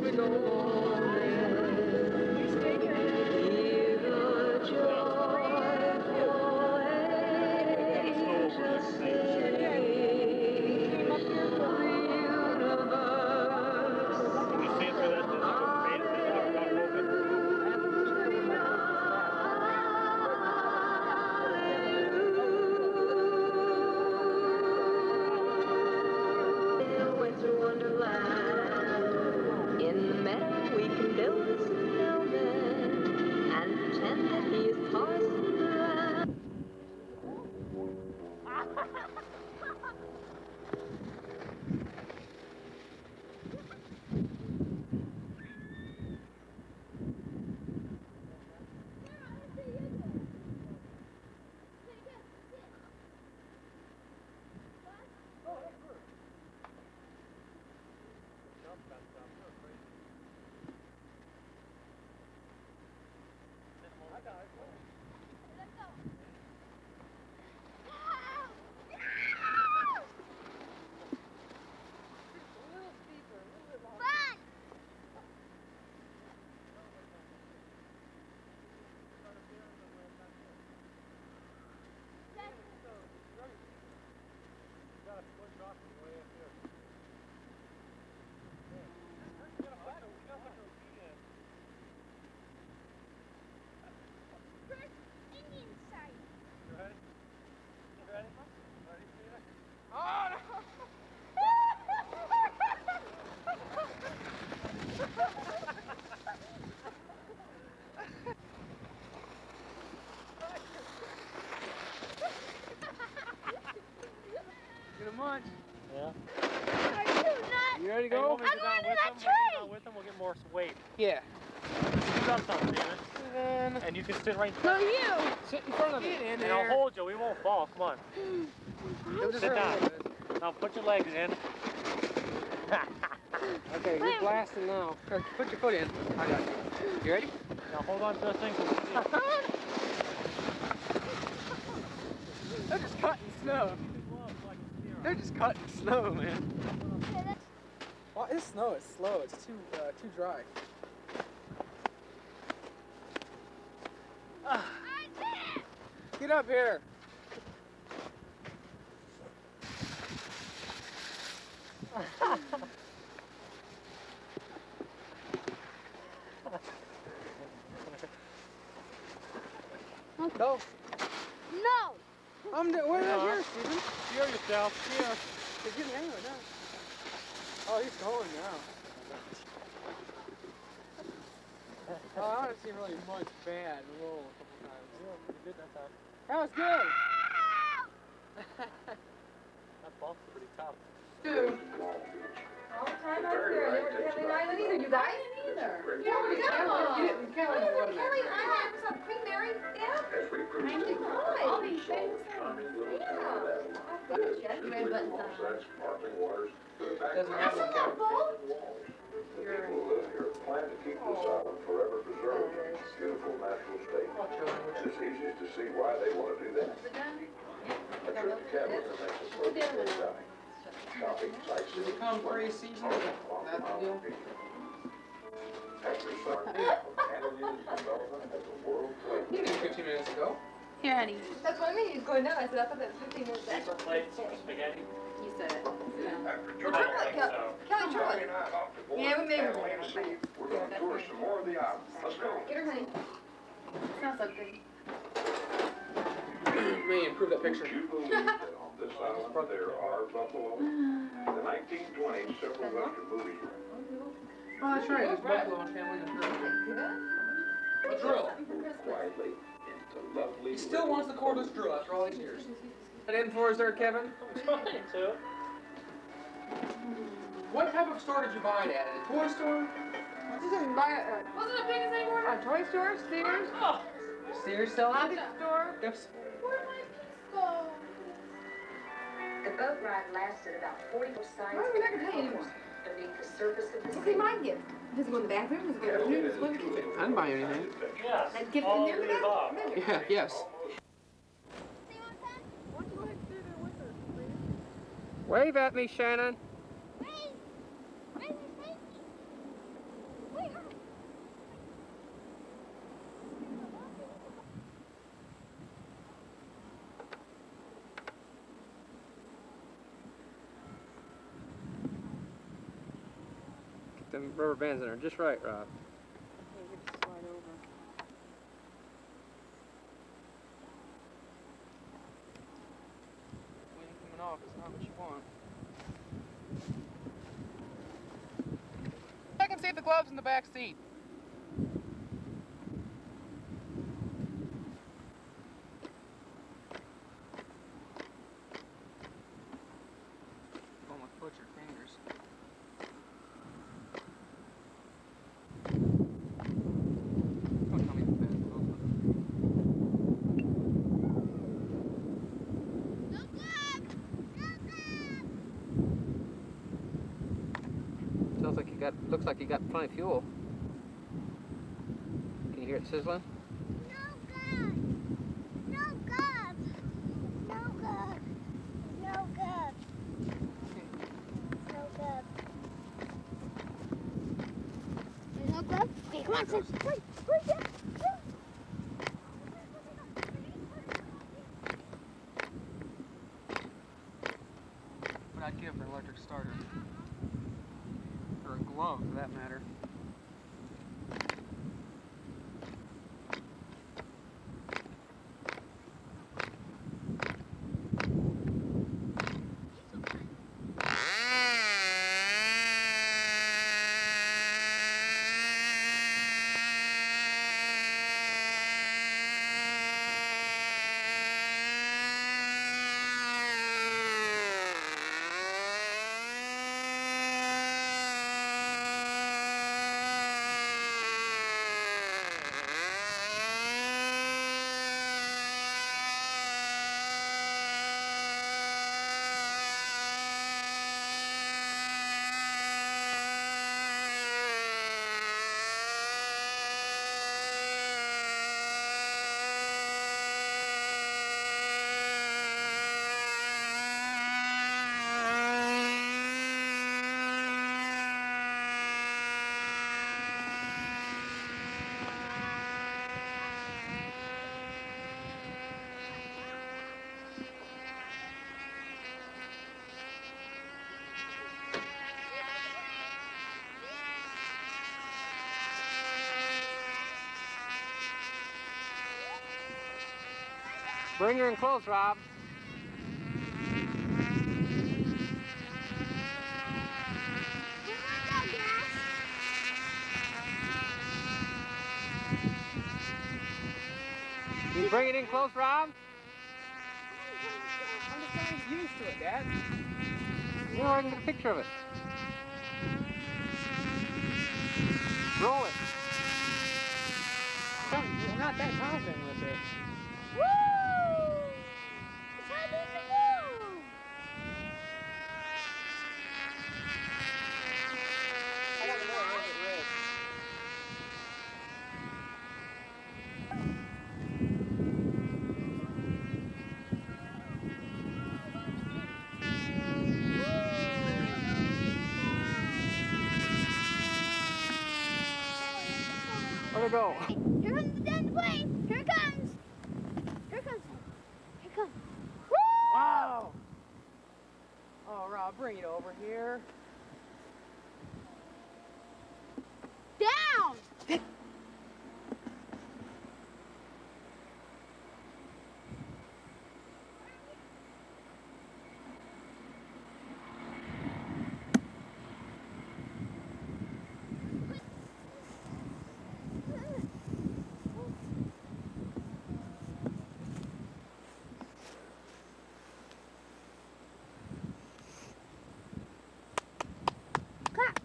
munch. Ready to Hey, go? want me to I'm go down going to with that them? We'll tree. with them. We'll get more weight. Yeah. You got something, David. And then And you can sit right No, there. you. sit in front of it. in And I'll there. hold you. We won't fall. Come on. Just Sit down. Now put your legs in. Okay, you're blasting now. Put your foot in. I got you. You ready? Now hold on to the thing. so we can see. They're just cutting snow. They're just cutting snow, man. Well, this snow is slow. It's too uh, too dry. Get up here. Go. No. I'm doing. Where are you, Steven? Feel yourself. Yeah. He's getting anywhere now. Oh, he's going now. Oh, I haven't seen really much bad roll a couple times. You that time. That was good. That ball's pretty tough. Dude. All the time out here, I never Kelly Island either. You guys? Either. Yeah, we can't let you get Kelly What wasn't is it, Kelly that Island? Was that pre-Mary? Yeah. Ninety-five. All these things. Yeah. Oh, good. Yes, you had buttons on. Doesn't have one. Isn't that full? I'll show you. It's easiest to see why they want to do that. Is it done? A trip to Canada makes a We're doing it. Shopping, Does it come pre-season? That's the deal. After summer, Canada's development as a world trade You did 15 minutes ago. Here, honey. That's what I mean. He's going down. I said, I thought that was fifteen minutes back. Paper plates, spaghetti. You said it. After Well, July, triple it, Kelly. Kelly, triple Johnny it. and I off to board Yeah, we may Camel have- in the sea. We're gonna tour some more of the island. Let's go. Get her, honey. Smells so good. May improve that picture. Would you believe that this island there are buffalo? In the nineteen twenties, several western movies were Oh, that's right. There's buffalo and family and drill. A drill. widely into lovely. He still wants the cordless drill after all these years. That in for us there, Kevin? I'm trying to. What type of store did you buy it at? A toy store? You didn't buy it at Wasn't it big as they a toy store, Sears, oh. Sears selling hobby it? store. Yes. The boat ride lasted about 44 sides Why are we not gonna tell you? beneath the surface of the What's he sea. might get? Does he go in the bathroom? Does he go to the room? Does he go in the kitchen? I didn't buy anything. Yes. And give it in there the above. back? Yeah, yes. Wave at me, Shannon. Them rubber bands in there just right, Rob. When you're coming off, it's not what you want. I can see the gloves in the back seat. Almost put your fingers. Don't tell me the bad gloves. Sounds like you got, of fuel. Can you hear it sizzling? Okay, come on, Sis. Hurry, hurry, Dad. Hurry. What I'd give for an electric starter. Or a glove, for that matter. Bring her in close, Rob. You bring it in close, Rob? I'm just trying used to it, Dad. You know, I can get a picture of it. Roll it. You're not that confident with it. Woo! It's happening tomorrow. I got more red at red. Where'd it go? Here comes the dead plane. Here it comes. Here it comes. Here it comes. Wow! Oh, Rob, bring it over here. Down. Clap.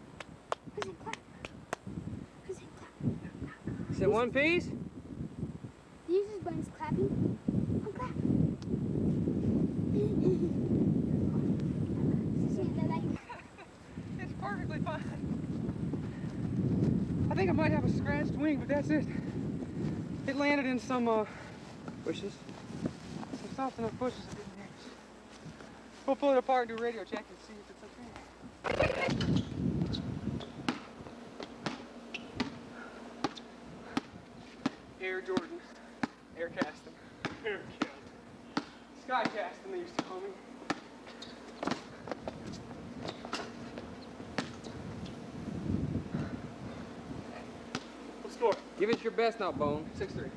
Cousin, clap. Cousin, clap. Is it one piece? These is Bunny's clapping. I'm clapping. See, they're like, It's perfectly fine. I think I might have a scratched wing, but that's it. It landed in some uh, bushes. Some soft enough bushes it didn't damage. We'll pull it apart and do a radio check and see if Skycast, and they used to call me. What score? Give us your best now, Bone. 6-3.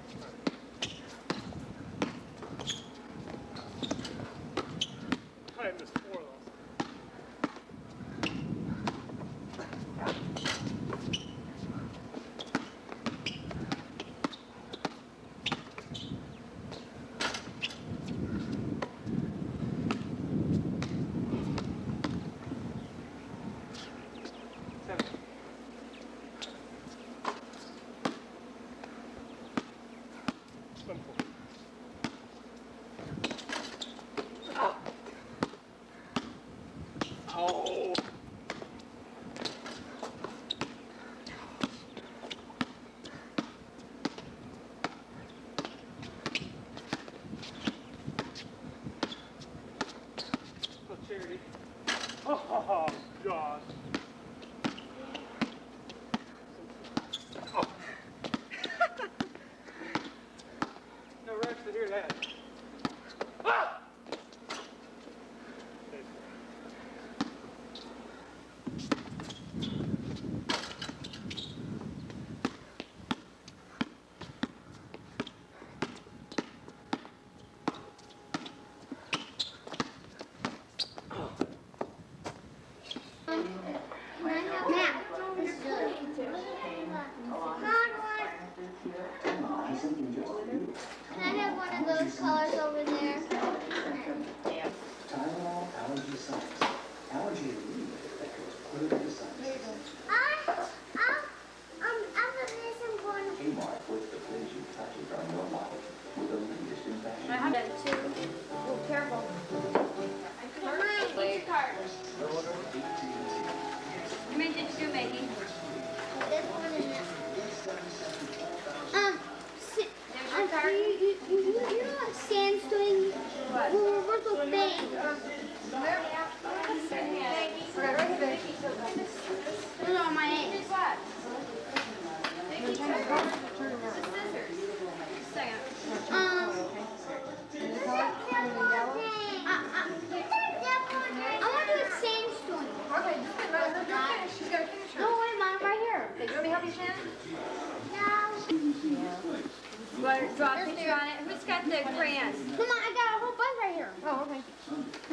draw a picture on it. Who's got the crayons? Come on, I got a whole bunch right here. Oh, okay.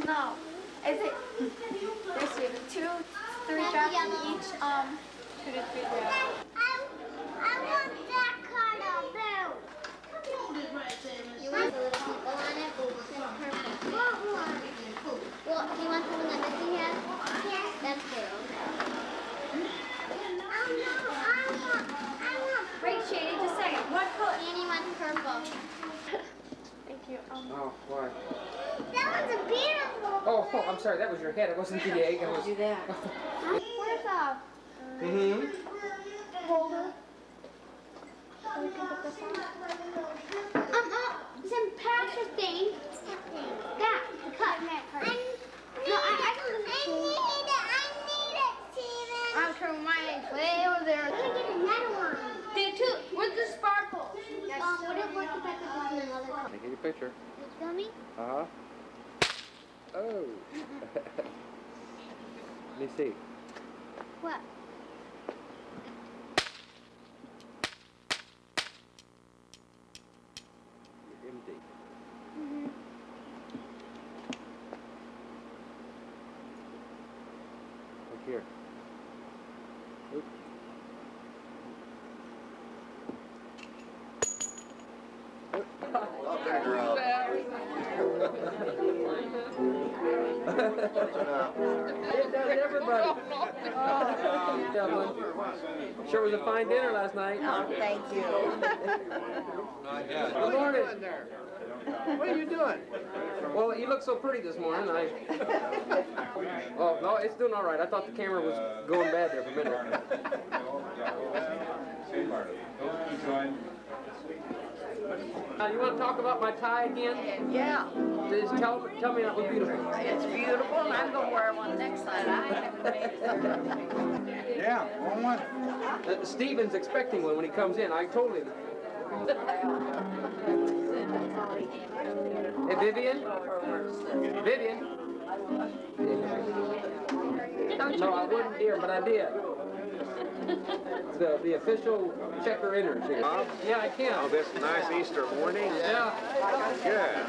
No. Is it... wasn't the egg. I was, do that. Sure was a fine dinner last night. Oh, thank you. Good morning. What are you doing? Well, you look so pretty this morning. I... Oh, no, it's doing all right. I thought the camera was going bad there for a minute. Now, you want to talk about my tie again? Yeah. Just tell, tell me that was beautiful. It's beautiful, and I'm going to wear one next time. I. Yeah, one one. Uh, Steven's expecting one when he comes in. I told him. hey, Vivian? Vivian? No, I wouldn't, hear, but I did. the, the official checker energy. Bob? Yeah, I can. Oh, this nice Easter morning? Yeah. yeah.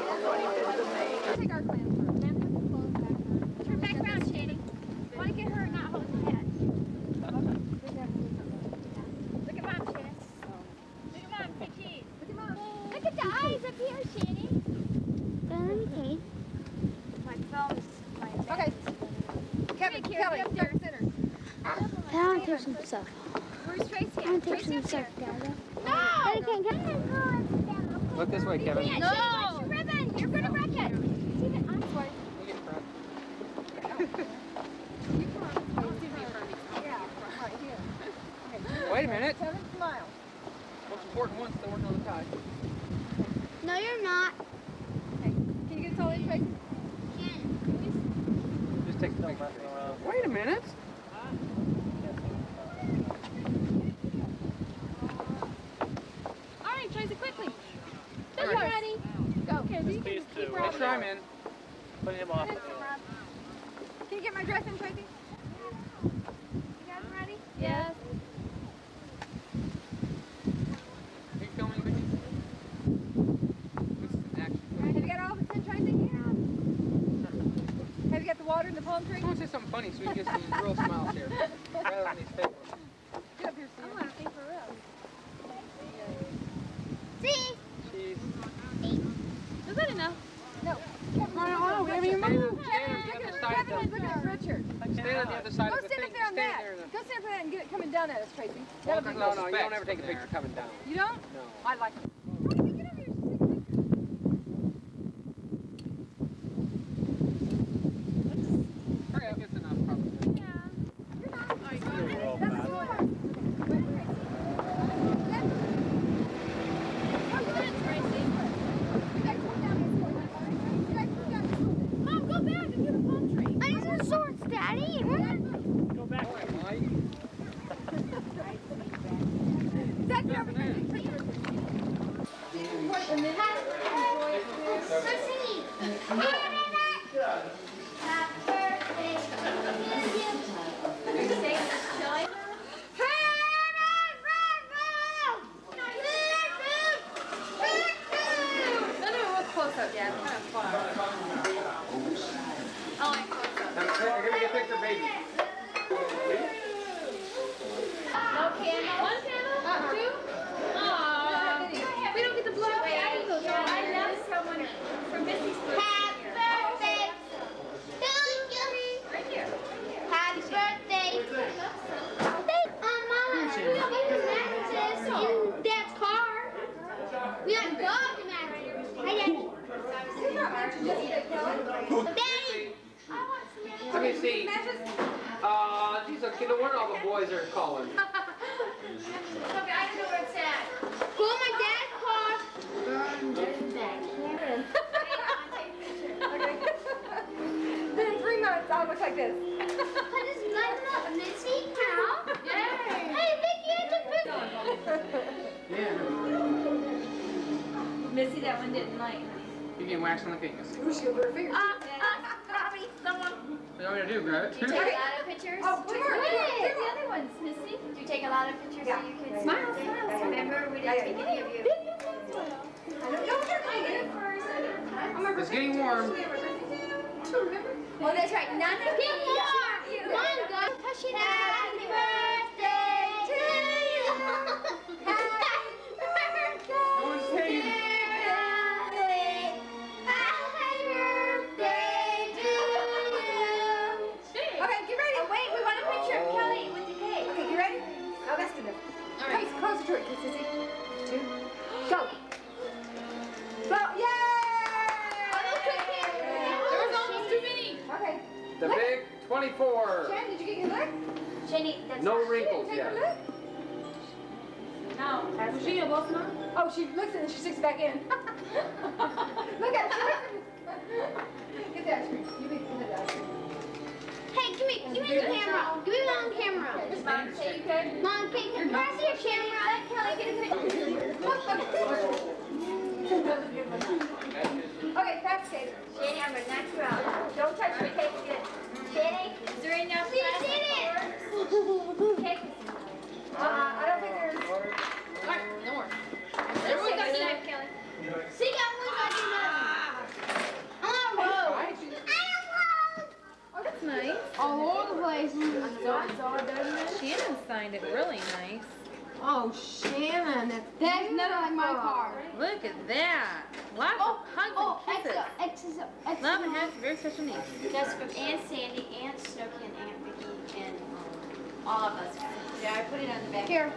Oh, Shannon, that's, that's nothing like my car. Look at that. Lots Oh, of hugs oh, and kisses. X, X, X, Love and has very special needs. That's from Aunt Sandy, Aunt Snooky, and Aunt Vicky, and um, all of us. Yeah, I put it on the back. Here.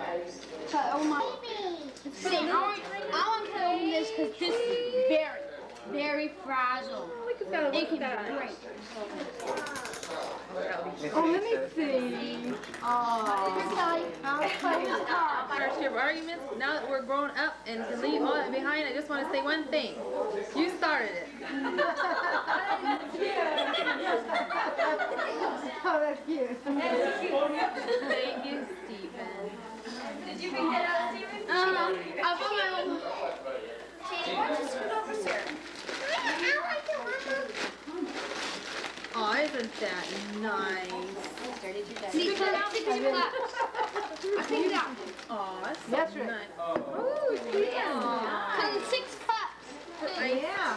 Cut, oh my. See, I want, I want to open this because this is very, very fragile. At that. It Look at that. Oh, let me see. Oh. Here, I'll play with the car. First year of arguments, now that we're grown up and can leave all that behind, I just want to say one thing. You started it. Oh, that's cute. Thank you, Stephen. Did you that out, Steven? Uh-huh. I put my own. Shady, why don't you scoot over, Sarah? Oh, isn't that nice? Started your day. See, clap, six claps. I think that. Oh, that's so That's right. nice. Oh, yeah. Come six claps. Yeah.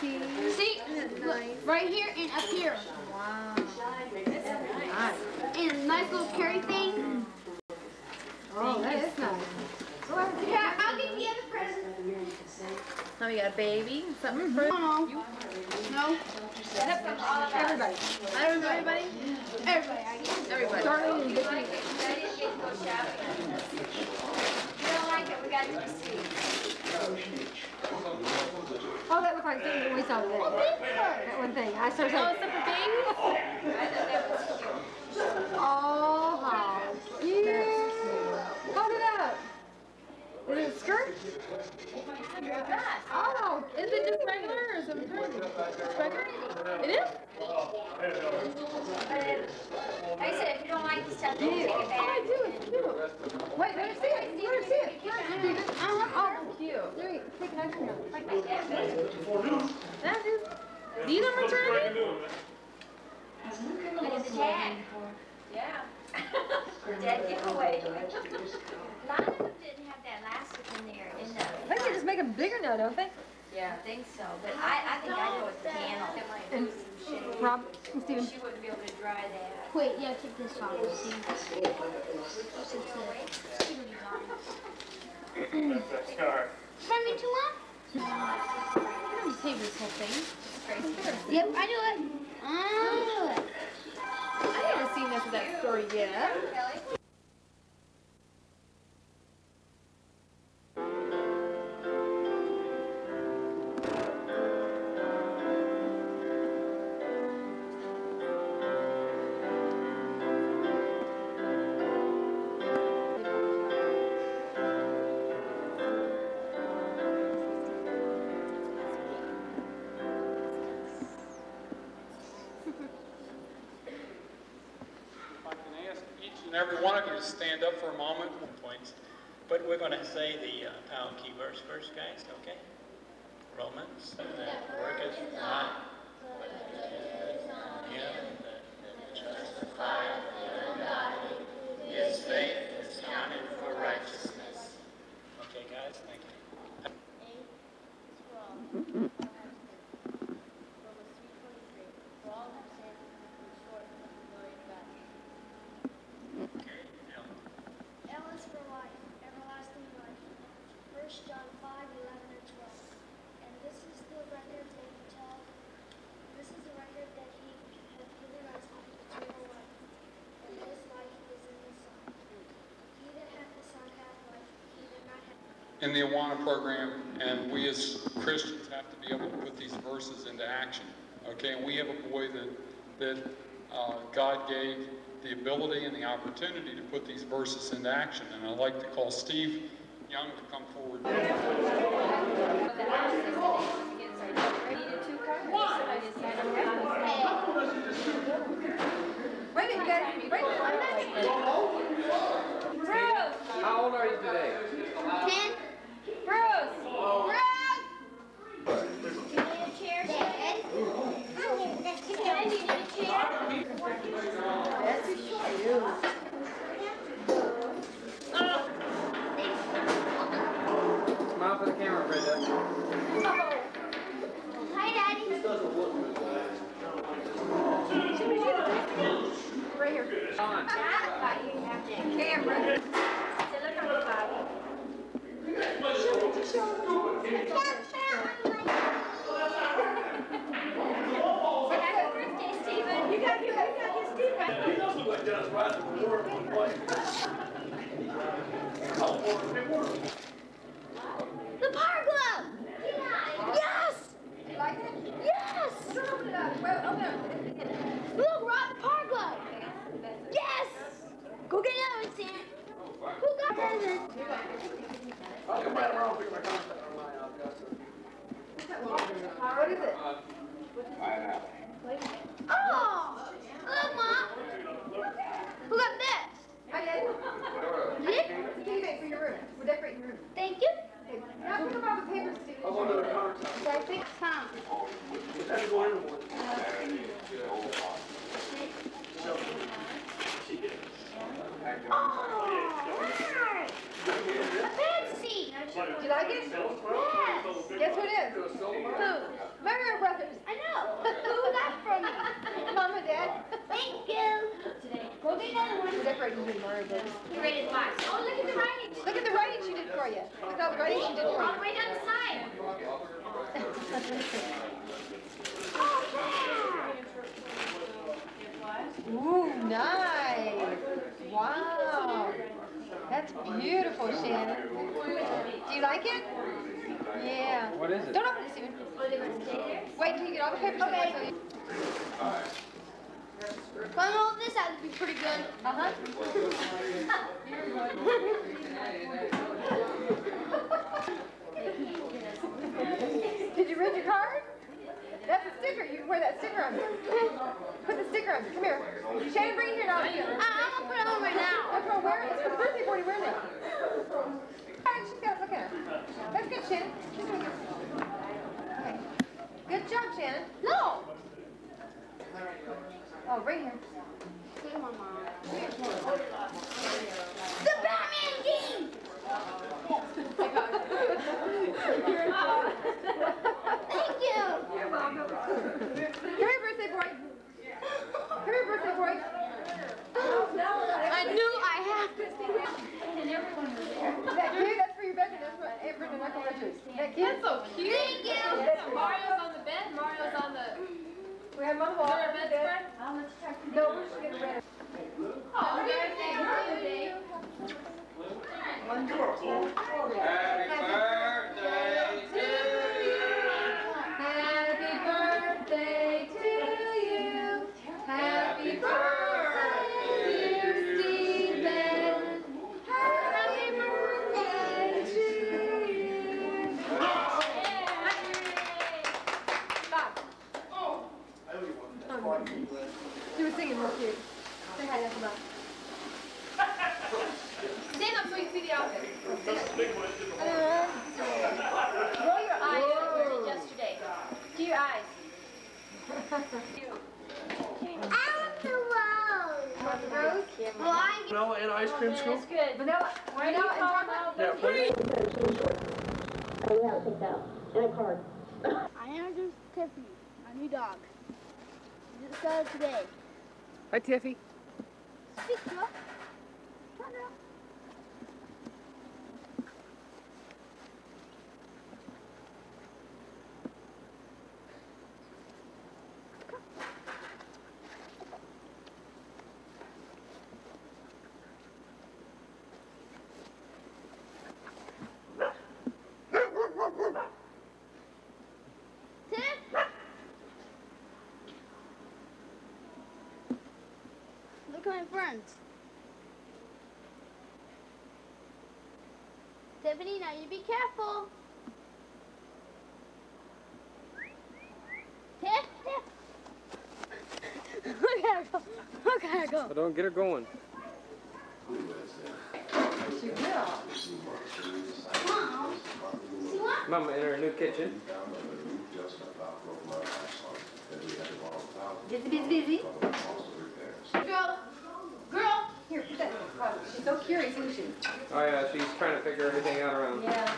See, look, right here and up here. Wow. And nice little carry thing. Oh, that is nice. Yeah, I'll get the other present. Now we got a baby. Something for No, you. no. That's from all of us. Everybody. I don't know everybody. Everybody, Everybody. Darlene and Vicky. I didn't get to go shopping. If you don't like it, we got the receipt. Oh, that looked like something we saw today. Oh, that one thing. I started Oh, it's for babies? I thought that was cute. oh, how cute. Hold it up. Is it a skirt? Oh, Is it just regular or is it maternity? It's regular? It is? I said, if you don't like the stuff, then take it oh, back. I do, it's cute. Wait, let me see it. Let me see it. Steven. Oh, cute. Let me take an extra one. Like my. That is. These are maternity? Look at the tag. Yeah. Dead giveaway. A lot of them didn't have that elastic in there, in the. I think they just make them bigger now, don't they? Yeah, I think so, but I, I think I know it's the panel. And Rob and Steven. She wouldn't be able to dry that. Wait, yeah, take this off. See? Send me to one? I don't pay this whole thing. Yep, I knew it. I knew it. I haven't seen this of that story yet. Stand up for a moment, points. But we're going to say the uh, pound key verse first, guys, okay? Romans, that worketh not him that justifieth the ungodly. His faith is counted for righteousness. Okay, guys, thank you. Okay, Ellen. L is for life, everlasting life. First John 5, 11 and 12. And this is the record that he tell, this is the record that he hath given us eternal life. And this life is in the Son. He that hath the Son hath life, he that not hath in the Awana program, and we as Christians have to be able to put these verses into action. Okay, and we have a boy that that uh, God gave the ability and the opportunity to put these verses into action, and I'd like to call Steve Young to come forward. Wait a minute, guys. Wait a minute. Bruce! How old are you today? Ten. Bruce! Brooke! Do you need a chair, Dad? Dad, do you need a chair? Smile for the camera, Brenda. Hi, Daddy. On. Camera. So look on the body. Happy birthday, Stephen. You got your, you got your Stephen. He does look like Dennis Rodman from War at one point. The power glove! Yes! You like it? Yes! Don't open it up. Well, open it up. Look, we're on the power glove! Yes! Go get another one, Sam. Who got present? I'll contact some. What is it? Oh! Look, Mom! Who got this? I did. You did? Keep it for your room. We're decorating your room. Thank you. Now up all the papers, Stephen. I'll go to the counter. I think. That's going in the morning. Oh, right. A fancy. Do you like it? Yes. Guess who it is? Who? Mario Brothers. I know. Who got from me? Mom and Dad. Thank you. Go get another one. We're decorating Mario Brothers. You rated five. Oh, look at the writing. Look at the writing she did for you. Look at the writing she did for All you. the way down the side. Oh, Ooh, nice. Wow. That's beautiful, Shannon. Do you like it? Yeah. What is it? Don't open it, Stephen. They gonna stay there? Wait until you get all the papers. Okay. So you... If I hold this out, it'd be pretty good. Uh-huh. Did you read your card? That's a sticker. You can wear that sticker on. Put the sticker on. Come here. Shannon, bring it here now. Uh, I'm gonna put it on right now. That's what wear. it. It's for the birthday party. Wear it now. Alright, she's got it. Look at her. That's good, Shannon. She's doing good. Okay. Good job, Shannon. No. Oh, right here. Come on, Mom. The Batman game. Thank you. You're welcome. Come here, birthday boy. Come here, birthday boy. I knew I had to. That cute? That's for. That's what Aunt Brenda and Uncle Richard. That? That's so cute. Thank you. Mario's on the bed. Mario's on the. We have them on the wall. Is there a bedspread? No, we should get a red. Oh. One, Happy birthday to you. Happy birthday to you. Happy birthday, Stephen. Happy birthday to you. Stop. He was singing real cute. Say hi, Uncle Bob. Stand up so you can see the outfit. Uh, Roll your eyes like we did yesterday. Do your eyes. I want the rose. Want the rose? Well, I Vanilla and ice cream scoop? That's good. Vanilla, vanilla and chocolate? Yeah, please. I introduced Tiffany, my new dog. She just got it today. Hi, Tiffy. Speak, my friends. Tiffany, now you be careful. Tiff, Tiff. Look at her go. Look at her go. But don't get her going. She will. Mom. See what? Mama in her new kitchen. Busy, busy, busy. She's so curious, isn't she? Oh yeah, she's trying to figure everything out around. Yeah.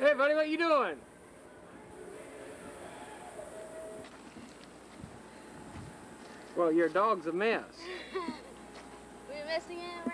Hey buddy, what you doing? Well, your dog's a mess. we.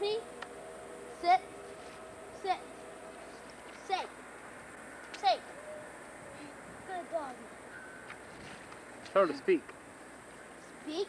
Happy? Sit. Sit. Sit. Sit. Good doggy. Try to speak. Speak?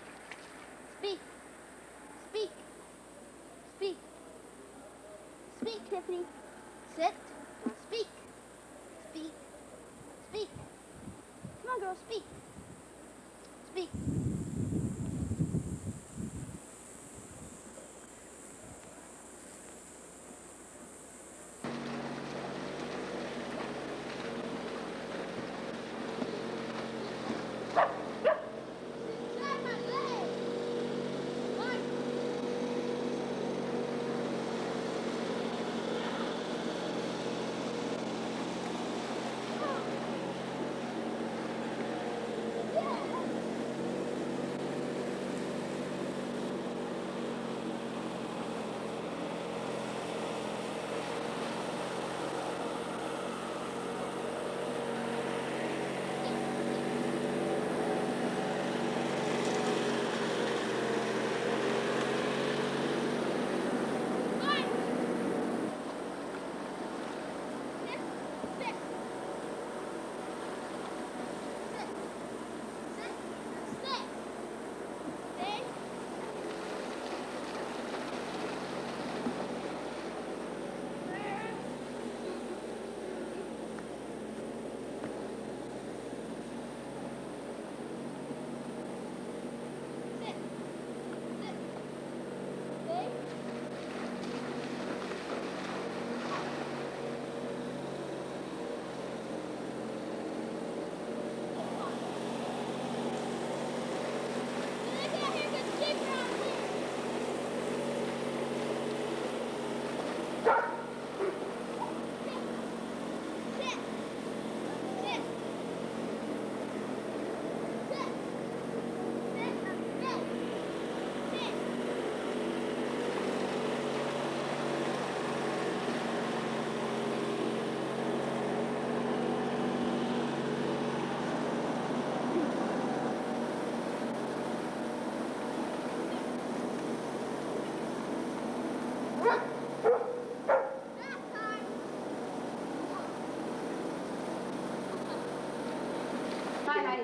Bye, Heidi.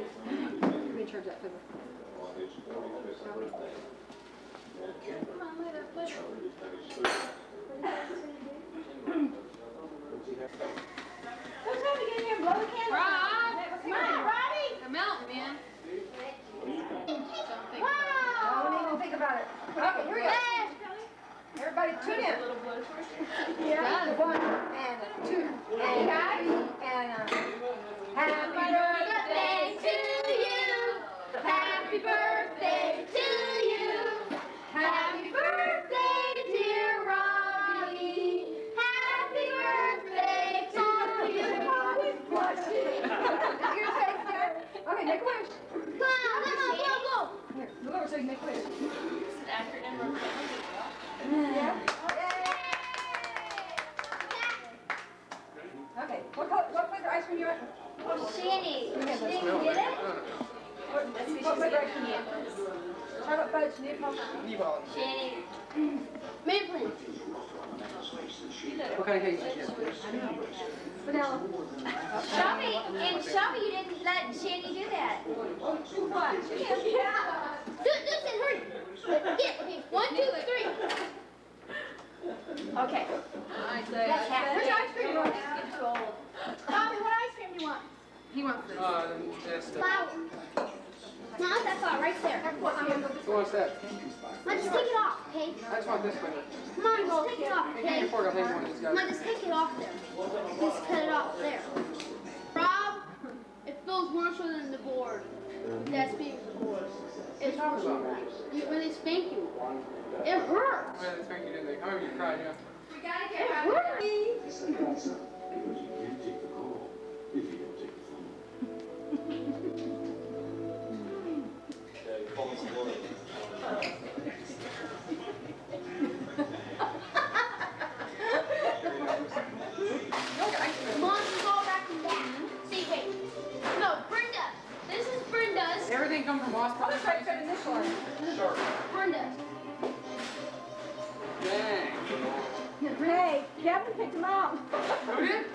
Let me charge that Who's going to get here and blow the candle? Rob! Come on, Robbie! Come out, man. Wow! Don't even think about it. Okay, here we go. Everybody tune in. yeah, one and two and three and... Uh, so you can make a wish. Acronym Yeah. Okay, what color, what flavor ice cream do you want? Oh, Shanny. Give me She didn't get it? What, what flavor ice cream you want? Chocolate fudge, Neapolitan. Kneeball. Shanny. Maple. What kind of cake did you get? Vanilla. Shelby, and Shelby, you didn't let Shanny do that. What? Yeah. Do, do it, hurry. Get, okay, one, two, three. Okay. That's half. Which ice cream do you want? Bobby, what ice cream do you want? He wants this. Uh, that's the, Flour. Not that far, right there. who wants that? Now just take it off, okay? I just want this one. Come on, just take it off, okay? afford to take one of these Come on, just take it off there. Just cut it off there. Rob, it feels worse than the board. That's being the board. It's worse than that. You, when they spank you, it hurts. Yeah, they spanked you, didn't they? I remember you cried, yeah. We gotta It get out of hurts. here. This is not because you can't take the call if you don't take the phone. Mom, you go back and back. See, wait. No, Brenda. This is Brenda's. Everything come from I'll Osprey? just try to fit in this one. Brenda's. Dang. Hey, Kevin picked him out. Who did?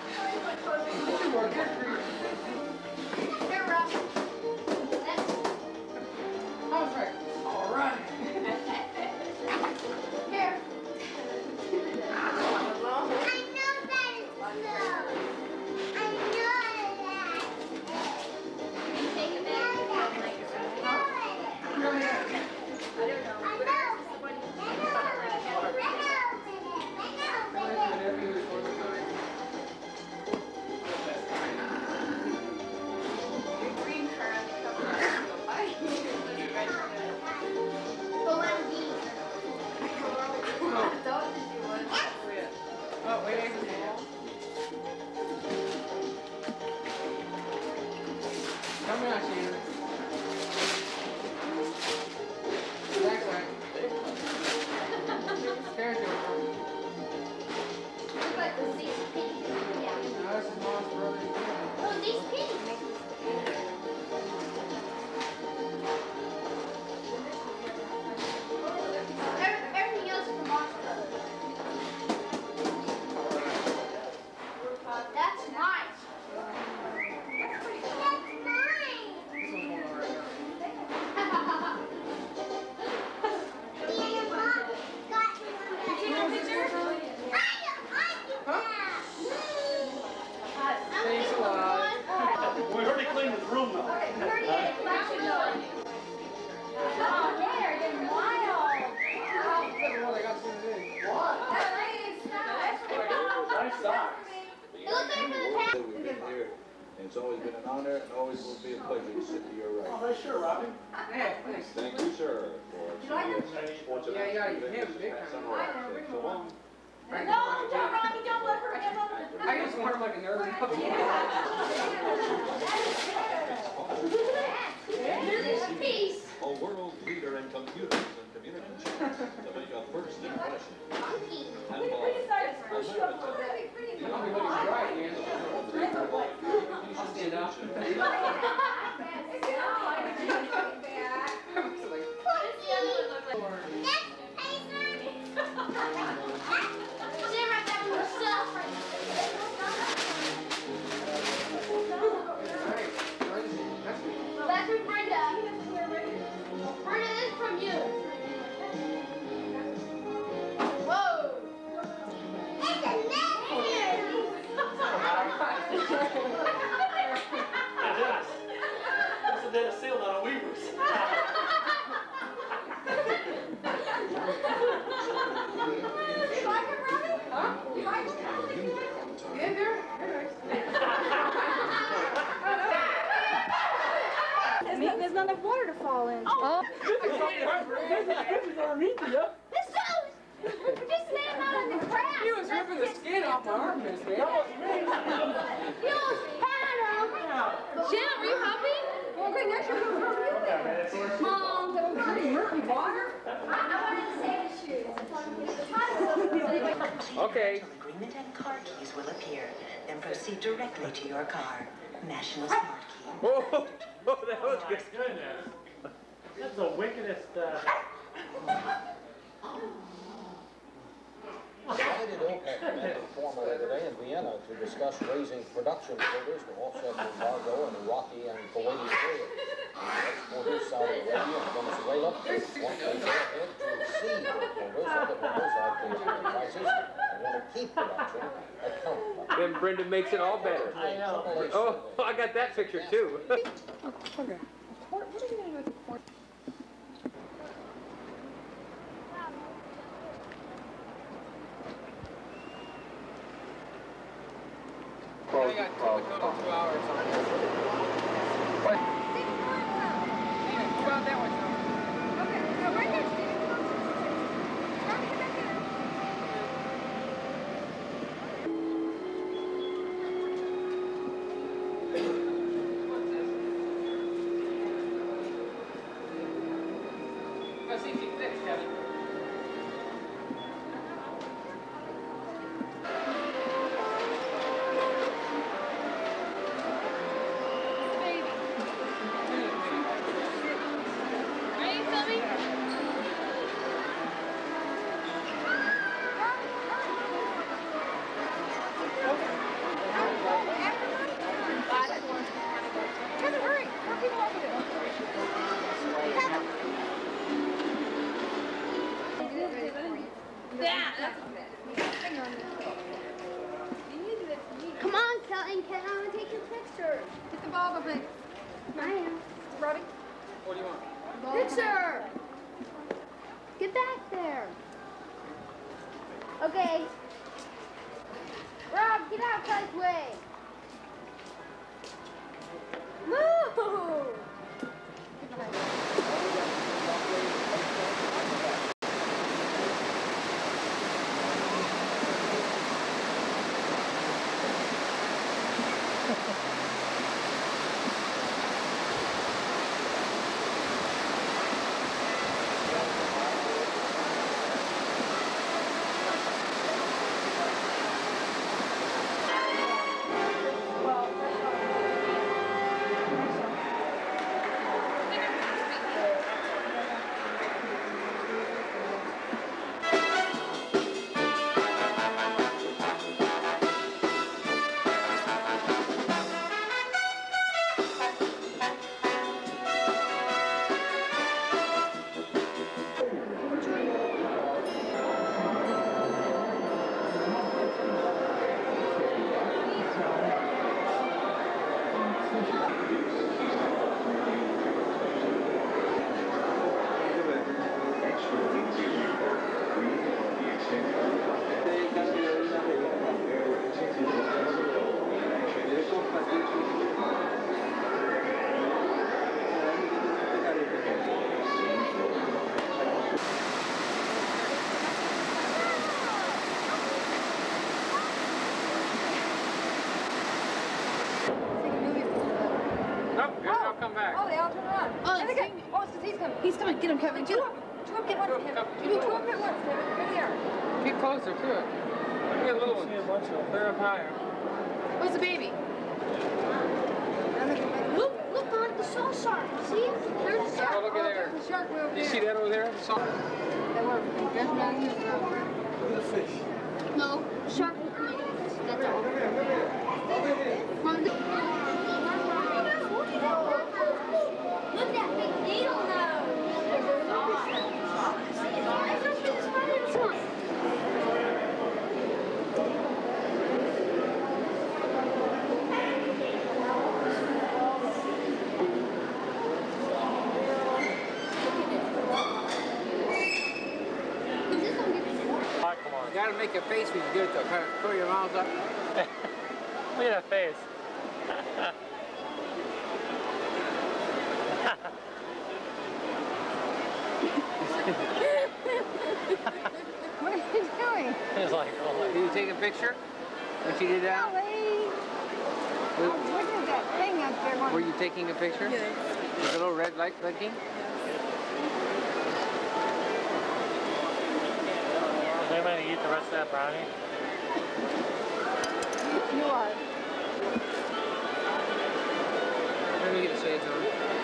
Directly to your car. National Smart Key. Oh, oh, that was good. Goodness. That's the wickedest, uh... I did OPEC met formally today in Vienna to discuss raising production quotas to offset the embargo on Iraqi and Kuwaiti oil. The exporters, Saudi Arabia and Venezuela, want to go ahead to exceed their quotas. Other members are facing prices and want to keep production at current levels. Then Brenda makes it all better. I know. Oh, I got that picture too. Okay. What are you gonna do with the corn? I got two, hours. What? Nina, go out that Yeah, that's Come on, Kelton. Can I want to take your picture? Get the ball up, please. I am. Robbie? What do you want? Picture. Get back there. Okay. Rob, get out Kelly's way. Move. Make a face when you do it though. Kind of pull your mouth up. Look at that face. What are you doing? It's like, oh, Did you take a picture when she did that? Ellie! Oh, what is that thing up there? Were you taking a picture? Yes. Was the little red light blinking? Is anybody gonna eat the rest of that brownie? You are. Let me get the shades on.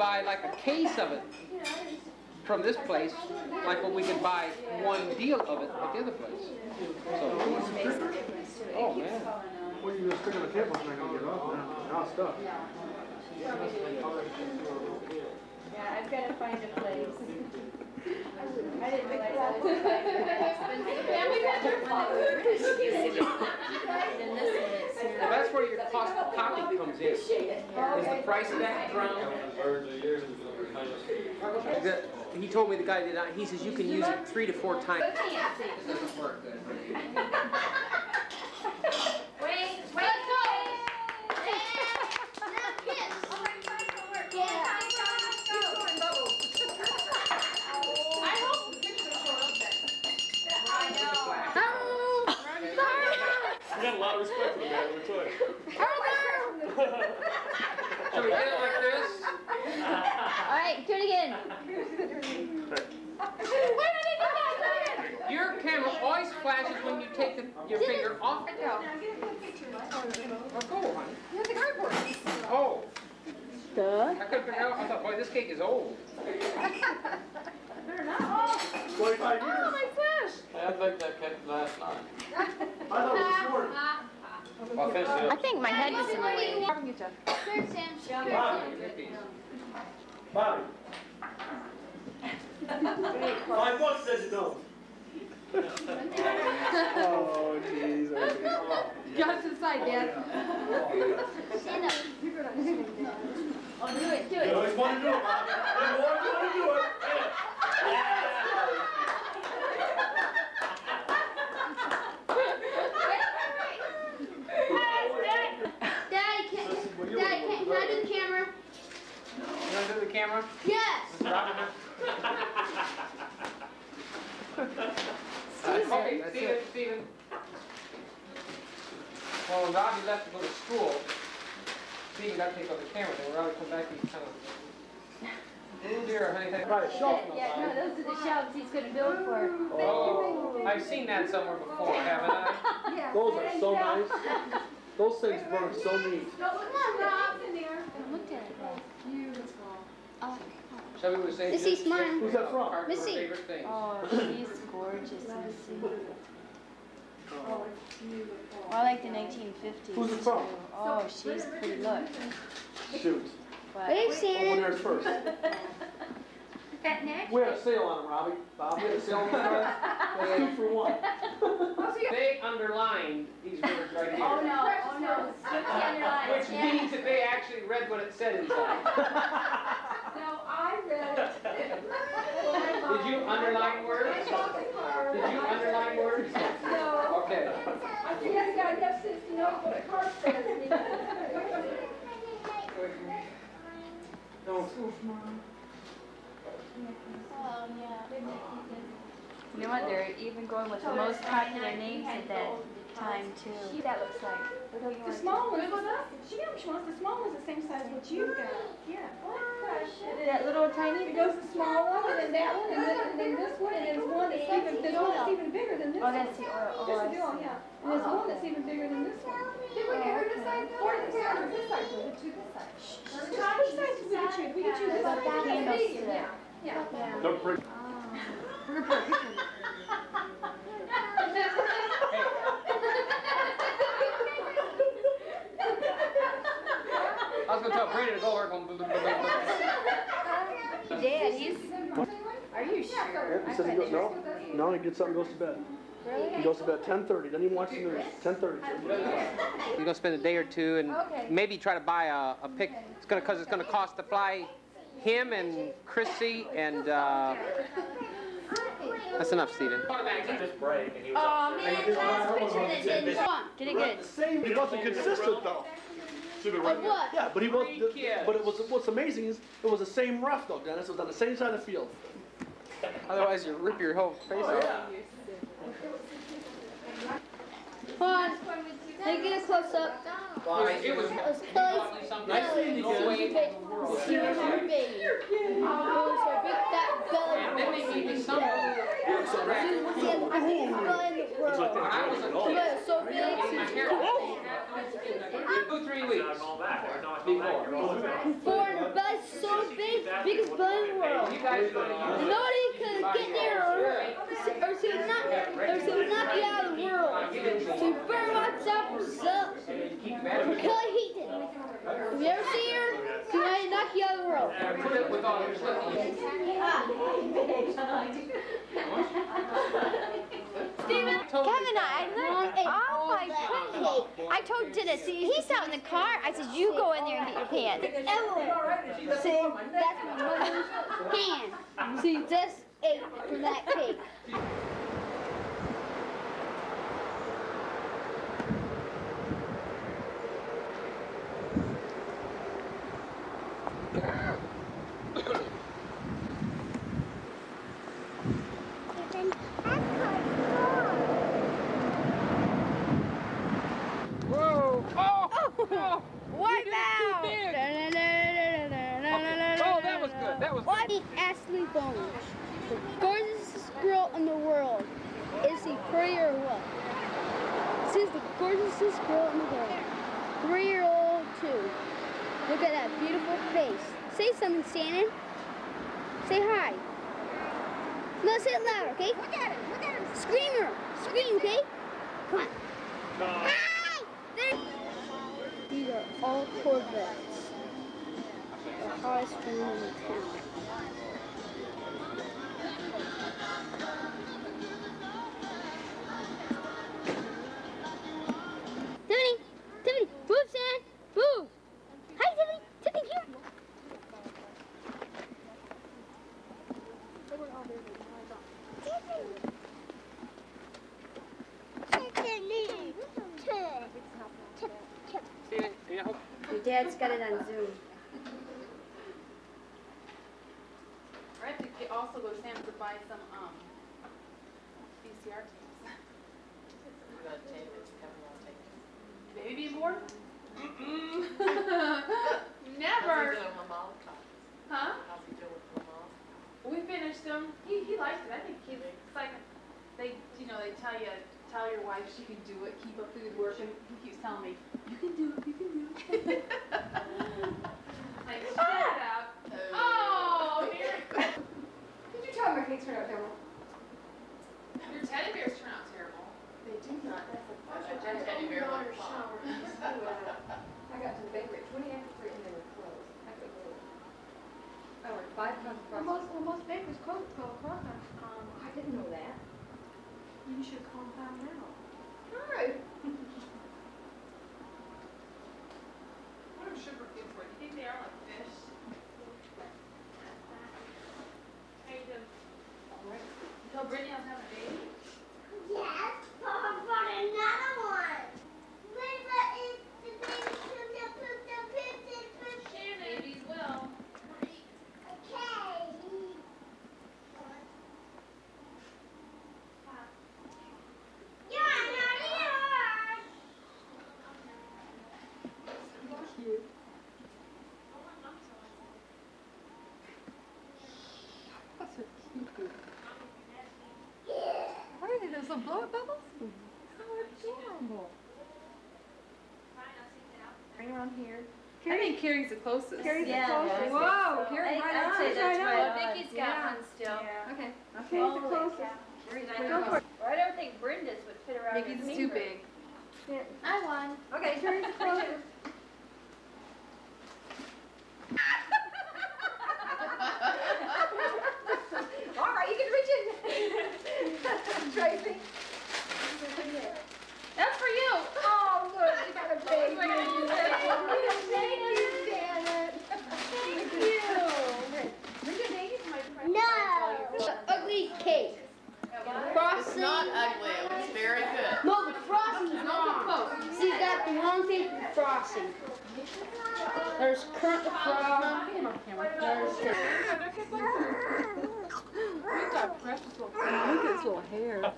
Buy like a case of it from this place, like what we could buy one deal of it at the other place. So, oh man. Well, you just stick on the table and I can get off now. Now it's stuck. Yeah, I've got to find a place. I didn't realize that was like. Family member. And. Well, that's where your cost of copy comes in. Is the price of that ground? He told me the guy did not, he says you can use it three to four times. man, let me tell you. So we get it like this? All right, do it again. Your camera always flashes when you take the, your finger off. Well, go, honey. You have the cardboard. Oh. Duh. I couldn't figure out, I thought, boy, this cake is old. Twenty-five Oh, years. my gosh. I think that came last night. I thought it was this morning. Well, finish it I think my head is in the way. Bobby. Five bucks says you don't. Oh, jeez. Oh, Got to the side, Dad. Stand up. Oh, do it, do it. You always want to do it, Bobby. You always want to do it. Daddy, can, Daddy, can, can I do the camera? You wanna do the camera? Yes. Okay, Steven, Steven. Well, when Robbie left to go to school, Steven got to take over the camera, then Robbie come back and he kind of, oh dear, honey, thank Right, shelf in Yeah, no, those are the shelves he's gonna build for. Oh, I've seen that somewhere before, haven't I? Yeah. Those are so nice. Those things burn so neat. No, look at Rob in there. I looked at it. Beautiful. Oh, Shelby was saying. Missy, just- smile. Who's that from? Our- our Missy. favorite things. Oh, she's gorgeous, Missy. Oh, it's. I like the 1950s. Who's it from? Oh, she's pretty. Look. Shoot. But Wait, Open Santa. theirs first. That neck? We had a sale on them, Robbie. Bob, we had a sale on them. That's two for one. So you They underlined these words right here. Oh no, oh no. Switch the underline. Which means that they actually read what it said inside. No, I read. Did you underline words? Did you underline words? No. Okay. I think I got enough sense to know what a card says. Don't. Oh, yeah. You know what, they're even going with the most popular names at that time too. See that looks like. Look how you The small one. she got which ones, the small one's the same size as what you've got. Yeah. Oh that little tiny. It goes the small one, and then that one, and then, and then this one, and then there's one that's even, there's one that's even bigger than this Oh, one. that's the oil. Oh, Just I the oil, yeah. And there's one that's even bigger than this one. Did we get her this size? Oh, or this size, or this size, or the two this size? Which size did we get you? We get you this size, Candle and medium, stick. Yeah. Yeah. They're pretty. We're gonna put a picture. I was gonna tell Brady to go blah, blah. Dad, he's you sure? He says he goes, no, no, he gets up and goes to bed. He goes to bed 10.30, doesn't even watch the news, ten thirty. You're gonna spend a day or two and Okay. maybe try to buy a, a pick. It's gonna, cause it's gonna cost to fly him and Chrissy and, uh, that's enough, Steven. Just break and he was Oh upset. man, class picture that didn't come. Did it good. Same, he wasn't consistent though. Of what? Yeah, but he was, but it was, what's amazing is, it was the same ref though, Dennis, it was on the same side of the field. Otherwise you rip your whole face Oh, off. yeah. Hold on. Can you get a close up? It was- Let's close. Nice seeing you Here's again. your baby. Here's your baby. Oh, it's a big fat belly. And then they gave me some. See, the biggest belly in the world. The belly is so big. Two, three weeks. Before the belly's so big, biggest belly in the world. And nobody could get there or, or she would not, or she would not be out of the world. She very much up Kelly Heaton. Have you ever seen her? She might knock you out of the world. Steven, Kevin, I, oh my goodness. I told Dennis, he's out in the car. I said, you go in there and get your pants. See, that's my mother's hand. See, just ate from that cake. Whoa! Oh! Oh! What now? Oh, that was good. That was What? Meet Ashley Bones, the gorgeous girl in the world. Is she pretty or what? She's the gorgeousest girl in the world. Three-year-old too. Look at that beautiful face. Say something, Shannon. Say hi. No, say it louder, okay? Look at him. Look at him. Scream her. Scream, okay? Come on. Hi. There. These are all Corvettes. The highest one in the town. Your dad's got it on Zoom. I have to get, also go to Sam's to buy some, um, VCR tapes. Baby born? Never. Huh? We finished them. He, he likes it. I think he's, it's like, they, you know, they tell you, tell your wife she can do it, keep her food working. He keeps telling me, you can do it, you can do it. like, shut up. Oh, here. Did you tell him my cakes turned out terrible? Your teddy bears turn out terrible. They do not. That's the That's problem. a teddy bear Water like shower. in the school. I got to the bakery at twenty after three and they were closed. I couldn't believe it. I worked five months across. Well, most, well, most bakeries close, go across on, um, I didn't know that. you should call and find out. All right. What are sugar good for? Do you think they are like fish? How you doing? All right. Tell Brittany I was having a baby? Yes, Papa brought another one. Lisa is the baby poop the poop the poop the poop. Babies will. Okay. You're not yours. Cute. That's so cute. What are they, those little blow-up bubbles? So adorable. Right around here. I think Carrie's the closest. Carrie's the closest. I think Whoa, so. Carrie, I- right I'd on. say that's right right on. on. Vicky's got Yeah. one still. Okay. Okay. Carrie's the closest. Go for it. Or I don't think Brenda's would fit around your Vicky's too big. Yeah. I won. Okay, Carrie's the closest. something. There's Kurt the Frog. There's. Look at little his little hair.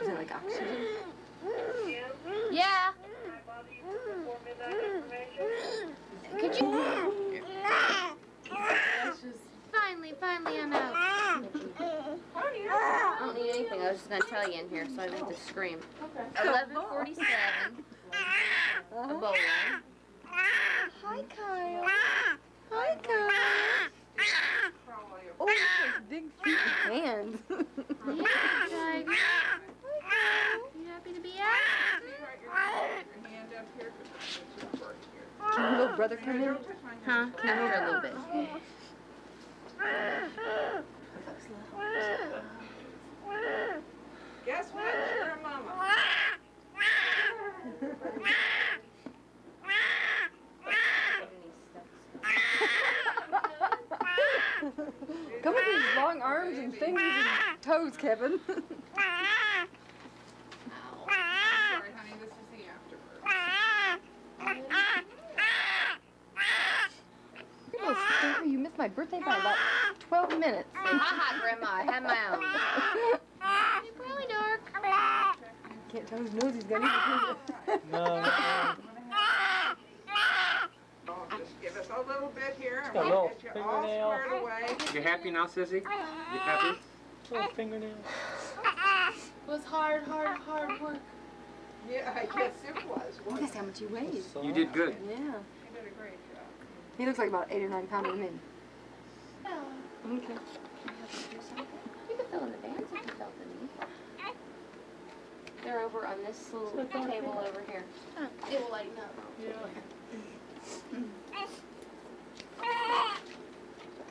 Is it like oxygen? Yeah. Could you... Finally, finally, I'm out. I don't need anything. I was just gonna tell you in here, so I didn't just scream. Eleven forty-seven. A bowling. Hi, Kyle. Hi, Kyle. Oh, look at his big feet and hands. Yeah, Tiger. You happy to be out? Can your little brother come in? Huh? Can I After a little bit. Guess what? You're a mama. Come with these long arms and fingers and toes, Kevin. Sorry, honey, this is the afterward. You're a little stinker. You missed my birthday by about 12 minutes. Haha, Grandma, I had my own. It's really dark. I Can't tell whose nose he's got either. No, Just give us a little bit here and got a we'll little get you all fingernail. squared away. You happy now, Sissy? You happy? little fingernail. It was hard, hard, hard work. Yeah, I guess it was. Look at how much he weighs. You did good. Yeah. You did a great job. He looks like about eight or nine pounds to me. Oh. Okay. You could fill in the bands if you felt the need. They're over on this little table over here. It will lighten up.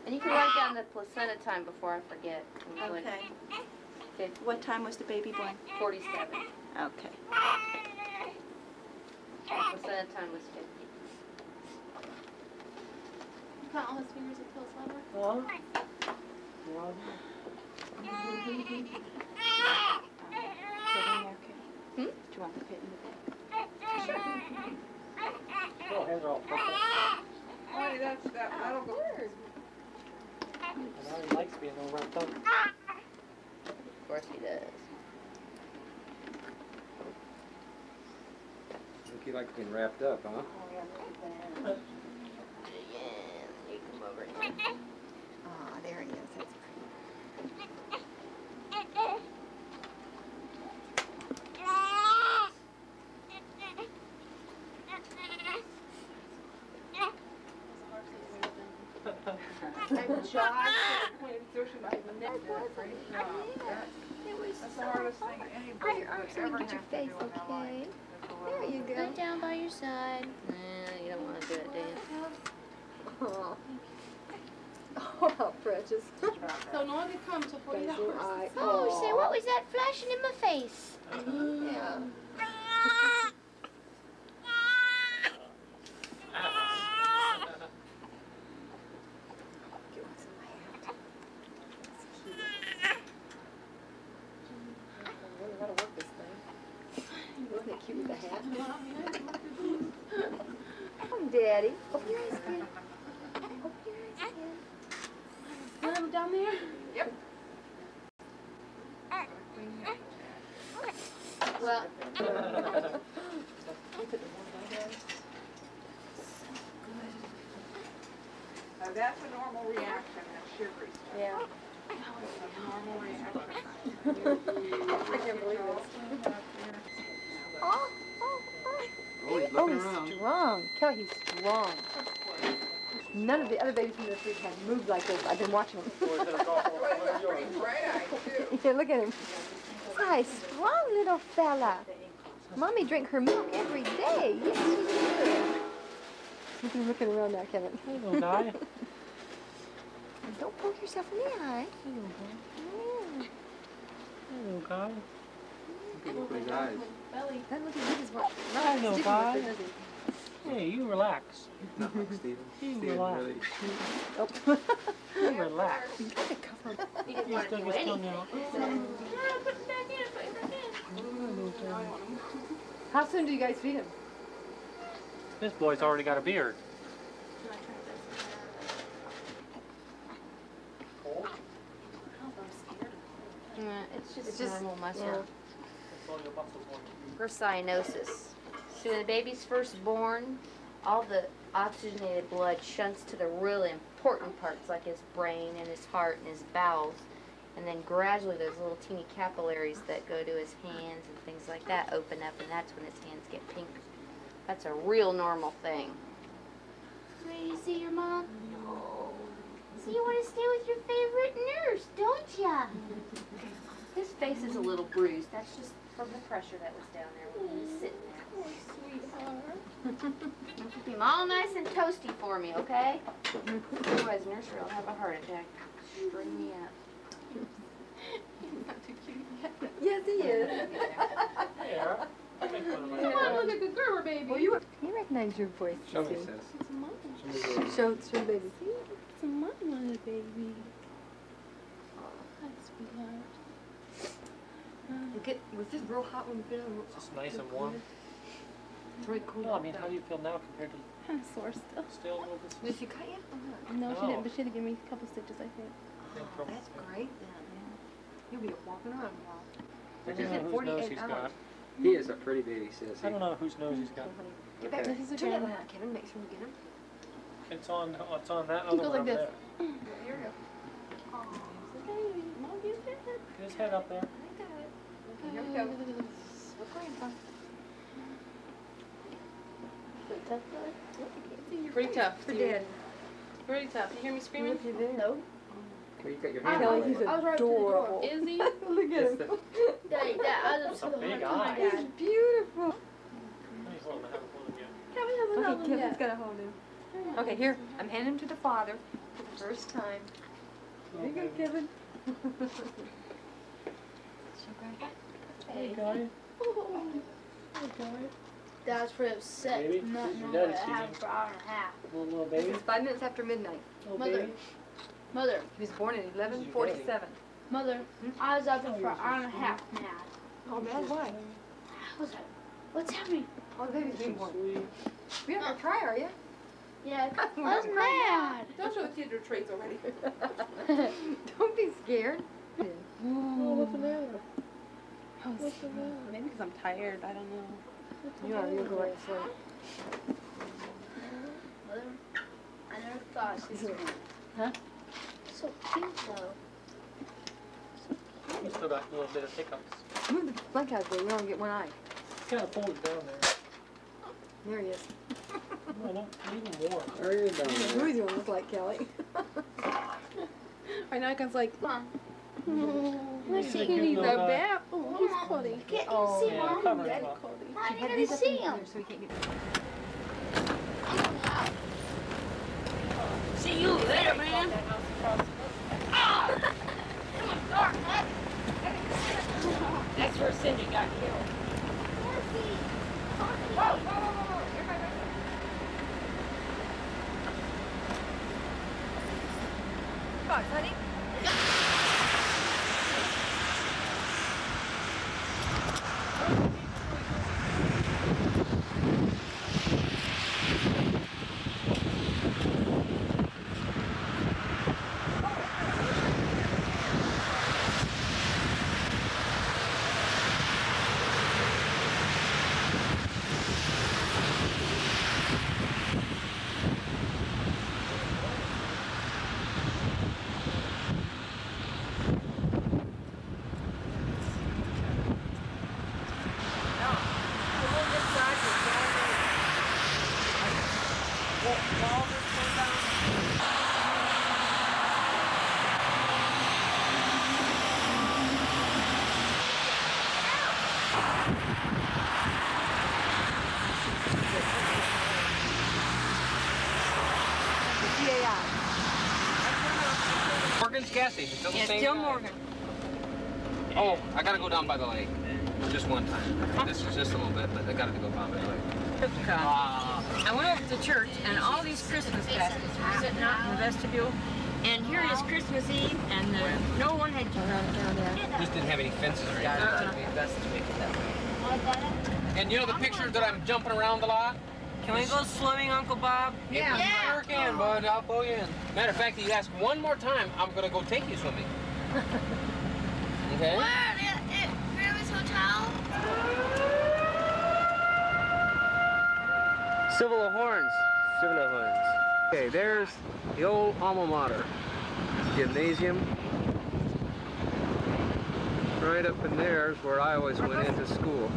And you can write down the placenta time before I forget. and put Okay. What time was the baby born? 47. Okay. Placenta time was 50. You count all his fingers until it's level? Huh? Well, Hmm? Do you want to fit in the bag? little hands are all puffy. Honey, that's, that, that'll go. And now he likes being all wrapped up. Of course he does. Think you like being wrapped up, huh? You come over here. Ah, there he is. That's I'm Josh, point of insertion by the neck. That's the hardest thing anybody Your arms could so ever you get your have to face, do in their life. okay? That's a There little- you go. Put down by your side. Nah, you don't want to do it, do you? Oh. Oh, how precious. So no one could come to 40 your hours. Oh, say, what was that flashing in my face? Yeah. Really gotta work this thing. Wasn't it cute with the hat? Come, Daddy. Open your eyes again. Open your eyes again. You want him down there? Yep. Well, Now, that's a normal reaction, that shivery stuff. yeah. That's a normal reaction. I can't believe this. Oh, oh, Oh, he's Oh, looking he's around. strong. Kelly, he's strong. None of the other babies in this week have moved like this. I've been watching them. yeah, look at him. Nice, strong little fella. Mommy drink her milk every day. Yes, she do. Look at him looking around now, Kevin. Hey, little guy. Don't poke yourself in the eye. Hey, little guy. Look at his eyes. Belly. That looking good is what. Hi, little Sticking guy. With it, isn't Hey, you relax. Not like Steven. You Steven relax. really. Oh. You relax. You got to cover. He didn't want to do anything. out. Yeah, put it back in, put it back in. How soon do you guys feed him? This boy's already got a beard. Uh, it's just, It's just- normal muscle. yeah. For cyanosis. So when the baby's first born, all the oxygenated blood shunts to the really important parts like his brain and his heart and his bowels. And then gradually those little teeny capillaries that go to his hands and things like that open up and that's when his hands get pink. That's a real normal thing. Ready to see your mom? No. So you want to stay with your favorite nurse, don't ya? His face is a little bruised. That's just from the pressure that was down there when he was sitting there. Keep him all nice and toasty for me, okay? Otherwise, nursery will have a heart attack. String me up. Yes, he is. Yeah. Come on, look at the Gerber baby. Well, you, he recognized your voice. Show me, sis. It's mine. Show, show the baby. It's mine, little baby. Hi, sweetheart. Look at, was this real hot when we put it on? It's nice and warm. It's really cool. Well, I mean, how do you feel now compared to Kind of sore still. still a little bit? Did she cut you? Oh, No, she didn't, but she had to give me a couple stitches, I think. no. That's great then, man. You'll be walking around a while. I She don't know whose nose 48 he's hours. got. He is a pretty baby, sis. I don't know whose nose he's got. Get back, Okay. This is turn that okay. around, Kevin, make sure you get him. It's on. It's on that He other goes one like this. there. Here we go. Oh, baby. Mom, get that. Get his head up there. I got it. Okay, here we Oh, go. look at this. Look, Grandpa. Pretty tough. For Steve. Dad. Pretty tough. You hear me screaming? No. Okay, you got your hand Kelly, on he's it. I right up to the door. adorable. Is he? Look at It's him. Oh, the- Daddy, Dad, oh I just a saw the big eye. He's beautiful. He's letting him have a hold again. Kevin hasn't Okay, him Kevin's yet. got to hold him. Okay, here. I'm handing him to the father for the first time. There you go, Kevin. Show Grandpa. Hey, guy. Dad's pretty upset. Baby, Not who's your knowing daddy, what I had Stevie? for an hour and a half. Little, little baby. It's five minutes after midnight. Little Mother. baby. Mother, He was born at 11:47. mother, hmm? I was out there for an hour and a half mad. Oh, man, why? I was like, what's happening? Oh, the baby's being born. Sweet. You're not gonna try, are you? Yeah, I was mad. Don't show the kids your traits already. Don't be scared. Oh, what's the matter? What's the matter? Maybe because I'm tired. I don't know. You are, you'll go right to sleep. Mother, I never thought she's Huh? so cute though. You still got a little bit of hiccups. Move the blanket out of the way. We don't get one eye. Kind of folded down there. There he is. No, no, even more. Where are you down Who there? is you look like, Kelly? Right now, I can like, Mom, let's see. Uh, oh, see. Give He's him a a- bear. Oh, he's Cody. can't even Oh, see Yeah, Mom. cover it Daddy up. Cody. How She are you gonna see him? so we can't get. See you later, man. That's where Cindy got killed. Oh, Come on, honey. The CAI. Morgan's gas station, still the Yeah, same still guy? Morgan. Oh, I gotta go down by the lake. Just one time. This is just a little bit, but I gotta go down by the lake. I went over to the church and all these Christmas baskets were sitting out in the vestibule. And here is Christmas Eve, and uh, no one had. Come down there. Just didn't have any fences or anything. And you know the picture that I'm jumping around a lot? Can we go swimming, Uncle Bob? Yeah. Yeah. Sure can, bud. I'll pull you in. Matter of fact, if you ask one more time, I'm gonna go take you swimming. Okay? What? At, at Grandma's hotel? Civil of Horns. Civil of Horns. Okay, there's the old alma mater. Gymnasium. Right up in there is where I always went into school.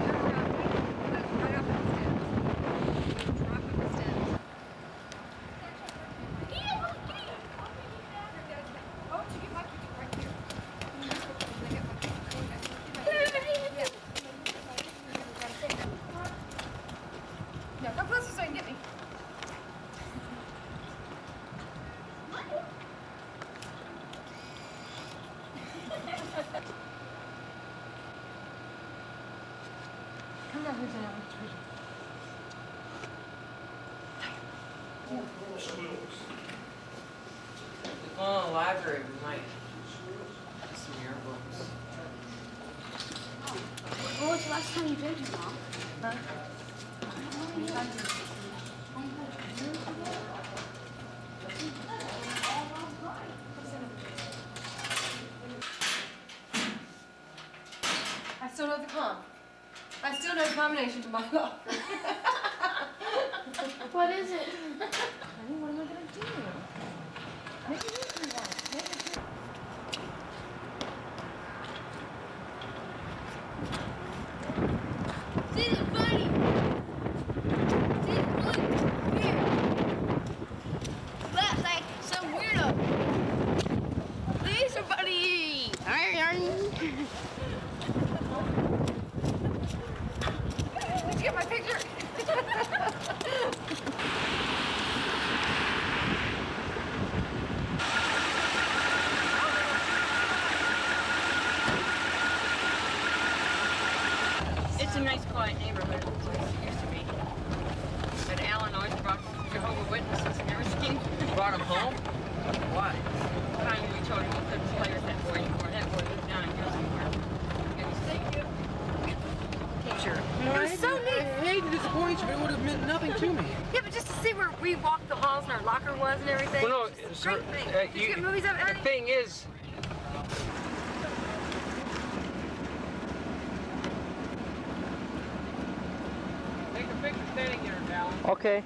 Okay.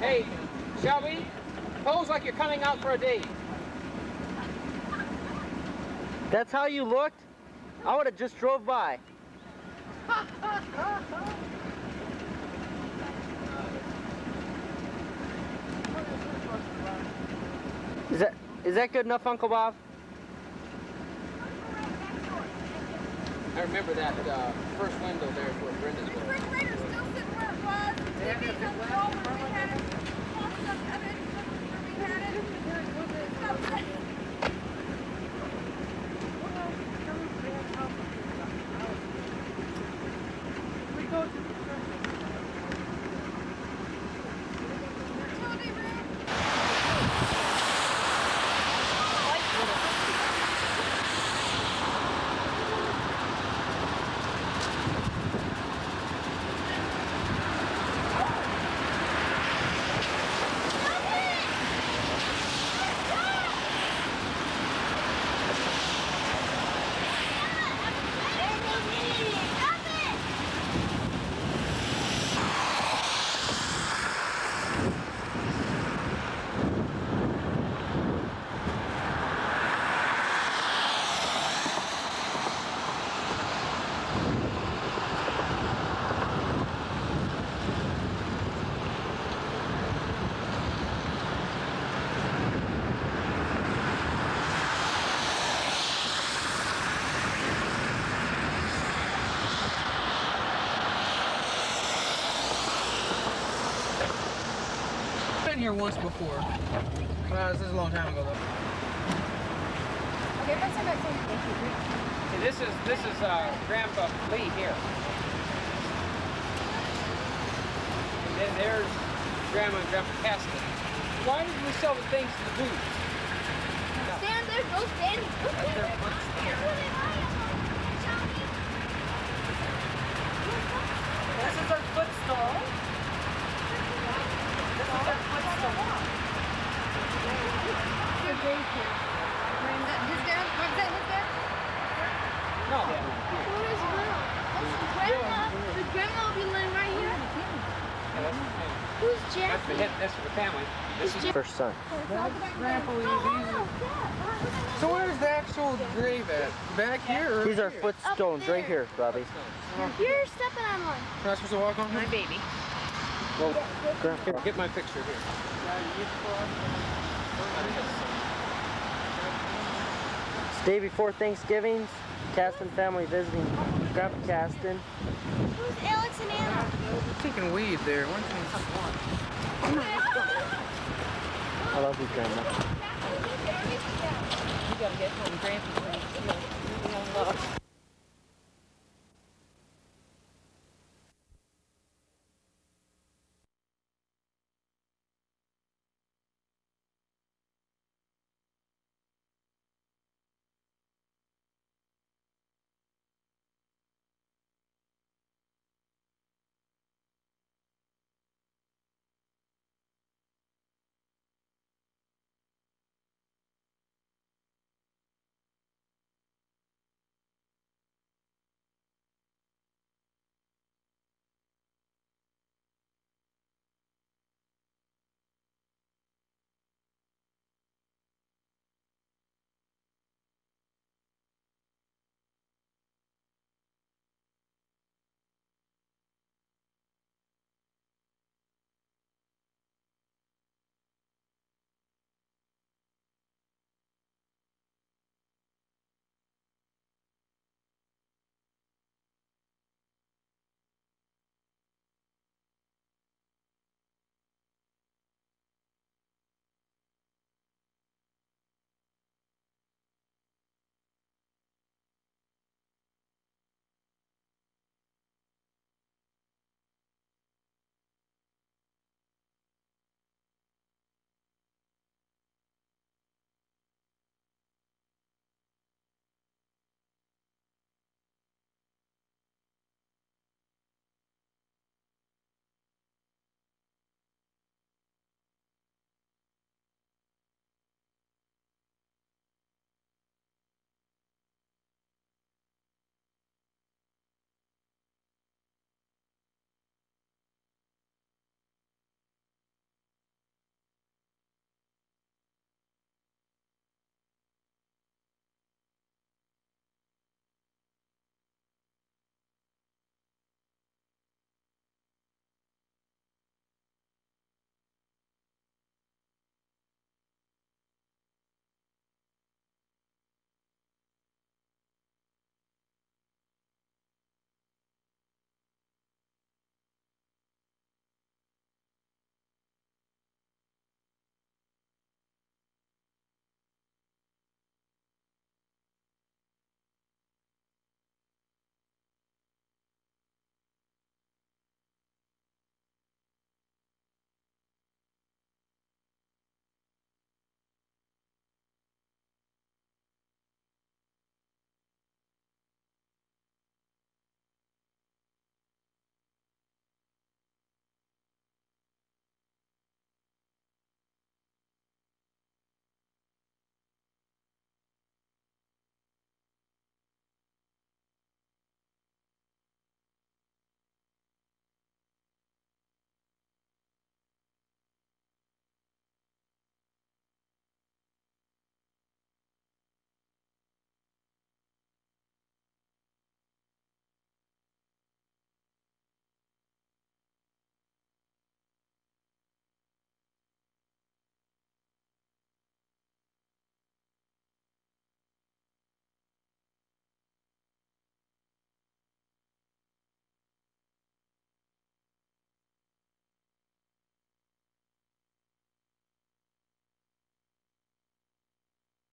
Hey, Shelby, pose like you're coming out for a date. That's how you looked? I would have just drove by. Is that is that good enough, Uncle Bob? I remember that uh, first window there is where Brenda's was. Been here once before. Well, this is a long time ago though. Okay, let's send that. See, this is this is uh, Grandpa Lee here. And then there's Grandma and Grandpa Caston. Why did we sell the things to the booth? Stand there, go stand. Go stand there. That's their That's where they are. That's for him, that's for the family. This is first son. So where's the actual grave at? Back here? These are footstones right here, Bobby. You're stepping on one. We're not supposed to walk on My baby. Well, here, get my picture here. It's day before Thanksgiving. Caston family visiting Grandpa Caston. Who's Alex and Anna? Taking weed there. One I love you, Grandma. You gotta get home, Grandpa's gonna feel love.